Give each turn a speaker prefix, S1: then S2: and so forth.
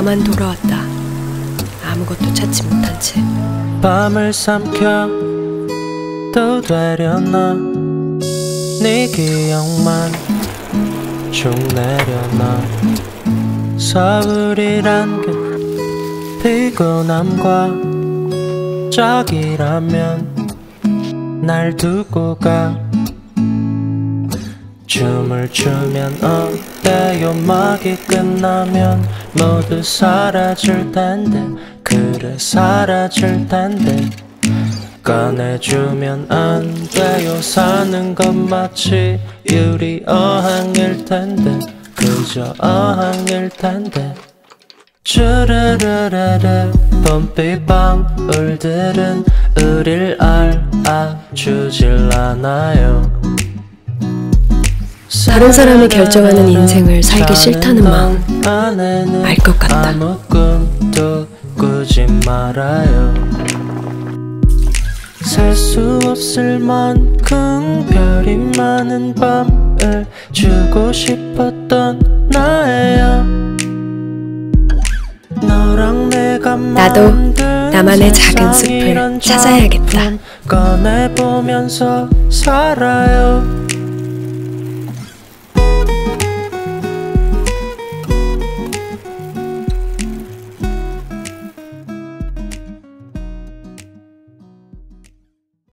S1: 나만 돌아왔다. 아무것도 찾지 못한 채.
S2: 밤을 삼켜 또 되려나 네 기억만 쭉 내려놔 서울이란 게 피곤함과 짝이라면 날 두고 가 춤을 추면 어때요? 막이 끝나면 모두 사라질 텐데 그래 사라질 텐데. 꺼내주면 안 돼요. 사는 건 마치 유리 어항일 텐데 그저 어항일 텐데. 쭈르르르르 봄비 방울들은 우릴 알아주질 않아요
S1: 다른 사람이 결정하는 인생을 살기 싫다는 마음 알 것 같다.
S2: 꾸지 말아요 살수 없을 만큼 별이 많은 밤을 주고 싶었던 나예요 너랑 내가
S1: 나도 나만의 작은 숲을 찾아야겠다.
S2: 꺼내보면서 살아요